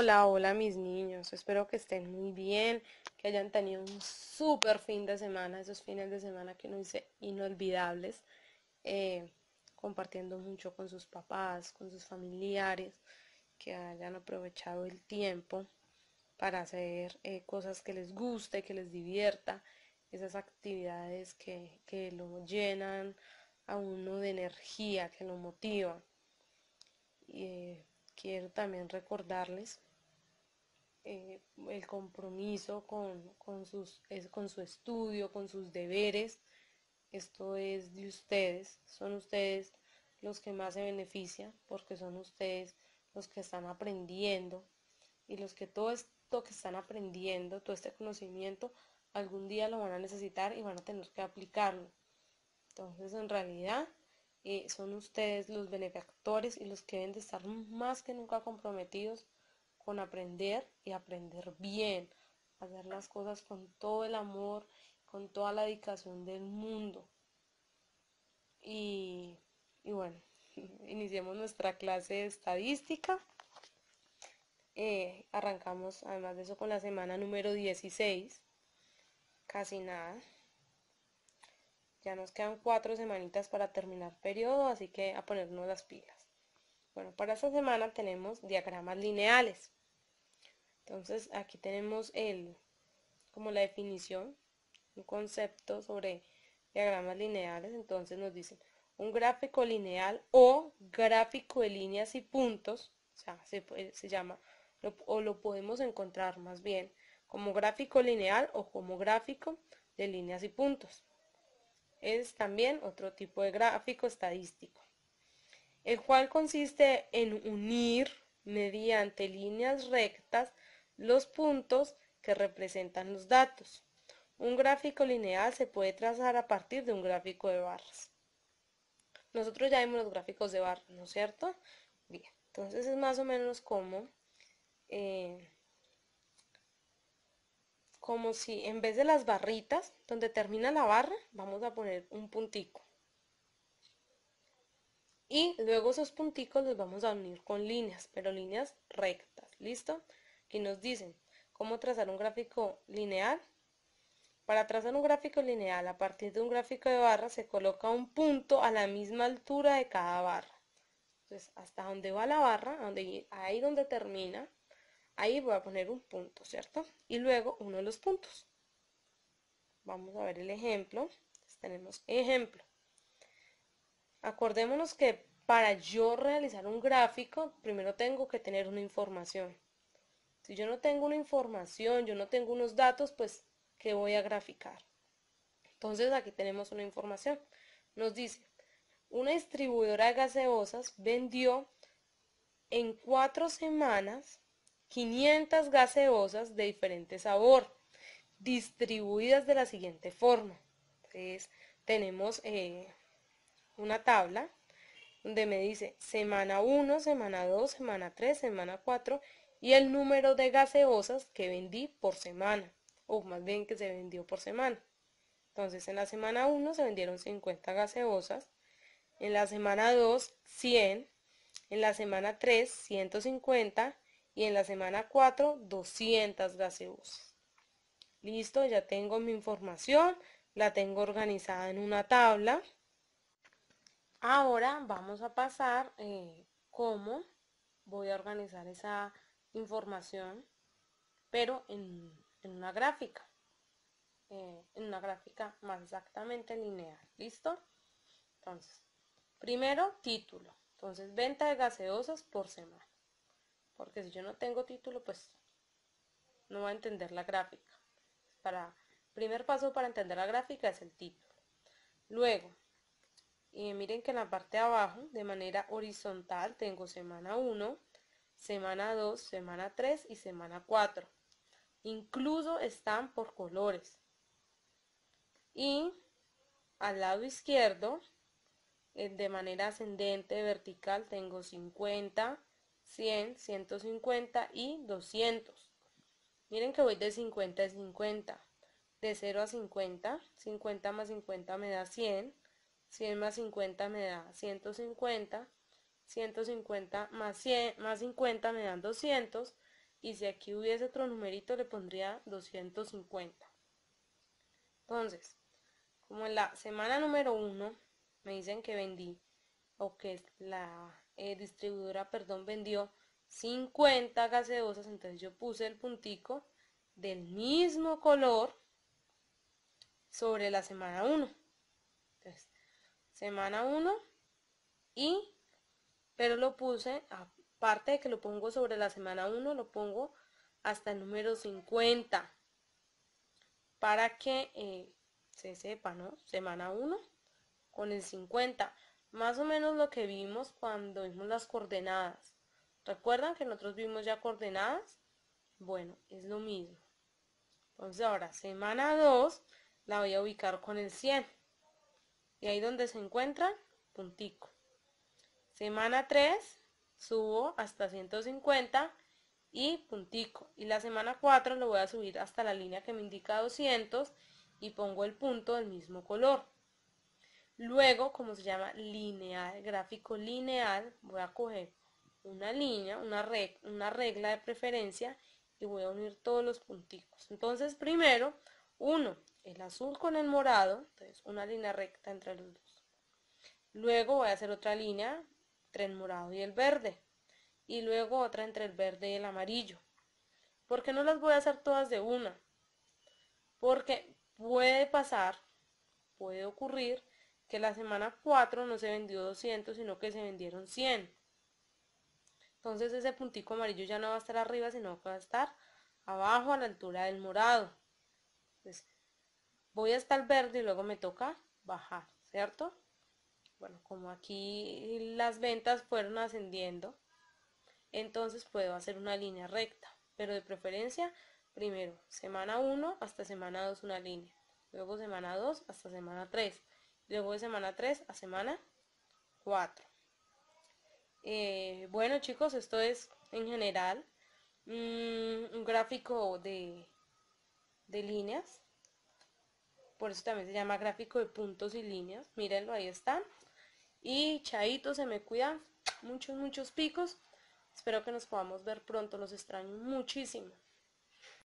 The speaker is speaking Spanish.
Hola, hola mis niños, espero que estén muy bien, que hayan tenido un súper fin de semana, esos fines de semana que no hice inolvidables, eh, compartiendo mucho con sus papás, con sus familiares, que hayan aprovechado el tiempo para hacer eh, cosas que les guste, que les divierta, esas actividades que, que lo llenan a uno de energía, que lo motivan. Y, eh, quiero también recordarles eh, el compromiso con, sus, con su estudio, con sus deberes. Esto es de ustedes, son ustedes los que más se benefician porque son ustedes los que están aprendiendo y los que todo esto que están aprendiendo, todo este conocimiento, algún día lo van a necesitar y van a tener que aplicarlo. Entonces, en realidad, eh, son ustedes los benefactores y los que deben de estar más que nunca comprometidos con aprender y aprender bien, hacer las cosas con todo el amor, con toda la dedicación del mundo. Y, y bueno, iniciemos nuestra clase de estadística. Eh, arrancamos además de eso con la semana número 16. Casi nada. Ya nos quedan cuatro semanitas para terminar periodo, así que a ponernos las pilas. Bueno, para esta semana tenemos diagramas lineales. Entonces aquí tenemos el, como la definición, un concepto sobre diagramas lineales. Entonces nos dicen un gráfico lineal o gráfico de líneas y puntos, o sea, se, se llama, o lo podemos encontrar más bien como gráfico lineal o como gráfico de líneas y puntos es también otro tipo de gráfico estadístico, el cual consiste en unir mediante líneas rectas los puntos que representan los datos. Un gráfico lineal se puede trazar a partir de un gráfico de barras. Nosotros ya vimos los gráficos de barras, ¿no es cierto? Bien, entonces es más o menos como eh, como si en vez de las barritas, donde termina la barra, vamos a poner un puntico. Y luego esos punticos los vamos a unir con líneas, pero líneas rectas. ¿Listo? Aquí nos dicen cómo trazar un gráfico lineal. Para trazar un gráfico lineal a partir de un gráfico de barra se coloca un punto a la misma altura de cada barra. Entonces, hasta donde va la barra, donde, ahí donde termina, Ahí voy a poner un punto, ¿cierto? Y luego uno de los puntos. Vamos a ver el ejemplo. tenemos ejemplo. Acordémonos que para yo realizar un gráfico, primero tengo que tener una información. Si yo no tengo una información, yo no tengo unos datos, pues, ¿qué voy a graficar? Entonces aquí tenemos una información. Nos dice, una distribuidora de gaseosas vendió en cuatro semanas 500 gaseosas de diferente sabor, distribuidas de la siguiente forma. Entonces, tenemos eh, una tabla donde me dice semana 1, semana 2, semana 3, semana 4 y el número de gaseosas que vendí por semana, o más bien que se vendió por semana. Entonces, en la semana 1 se vendieron 50 gaseosas, en la semana 2, 100, en la semana 3, 150, y en la semana 4 200 gaseosas. Listo, ya tengo mi información, la tengo organizada en una tabla. Ahora vamos a pasar eh, cómo voy a organizar esa información, pero en, una gráfica, eh, en una gráfica más exactamente lineal. ¿Listo? Entonces, primero título. Entonces, venta de gaseosas por semana porque si yo no tengo título, pues no va a entender la gráfica. Para, primer paso para entender la gráfica es el título. Luego, y miren que en la parte de abajo, de manera horizontal, tengo semana 1, semana 2, semana 3 y semana 4. Incluso están por colores. Y al lado izquierdo, de manera ascendente, vertical, tengo 50, 100, 150 y 200. Miren que voy de 50 a 50. De 0 a 50, 50 más 50 me da 100, 100 más 50 me da 150, 150 más 100 más 50 me dan 200 y si aquí hubiese otro numerito le pondría 250. Entonces, como en la semana número 1 me dicen que vendí, o que la eh, distribuidora, perdón, vendió 50 gaseosas, entonces yo puse el puntico del mismo color sobre la semana 1. Entonces, semana 1 y, pero lo puse, aparte de que lo pongo sobre la semana 1, lo pongo hasta el número 50 para que eh, se sepa, ¿no? Semana 1 con el 50. Más o menos lo que vimos cuando vimos las coordenadas. ¿Recuerdan que nosotros vimos ya coordenadas? Bueno, es lo mismo. Entonces ahora, semana 2 la voy a ubicar con el 100. Y ahí donde se encuentra, puntico. Semana 3 subo hasta 150 y puntico. Y la semana 4 lo voy a subir hasta la línea que me indica 200 y pongo el punto del mismo color. Luego, como se llama lineal, gráfico lineal, voy a coger una línea, una, una regla de preferencia y voy a unir todos los punticos. Entonces, primero, uno, el azul con el morado, entonces una línea recta entre los dos. Luego voy a hacer otra línea entre el morado y el verde. Y luego otra entre el verde y el amarillo. ¿Por qué no las voy a hacer todas de una? Porque puede pasar, puede ocurrir, que la semana 4 no se vendió 200, sino que se vendieron 100. Entonces ese puntico amarillo ya no va a estar arriba, sino que va a estar abajo a la altura del morado. Voy hasta el verde y luego me toca bajar, ¿cierto? Bueno, como aquí las ventas fueron ascendiendo, entonces puedo hacer una línea recta, pero de preferencia Primero, semana 1 hasta semana 2 una línea. Luego semana 2 hasta semana 3. Luego de semana 3 a semana 4. Eh, bueno chicos, esto es en general mm, un gráfico de, de líneas. Por eso también se llama gráfico de puntos y líneas. Mírenlo, ahí están. Y chaito, se me cuidan. Muchos, muchos picos. Espero que nos podamos ver pronto. Los extraño muchísimo.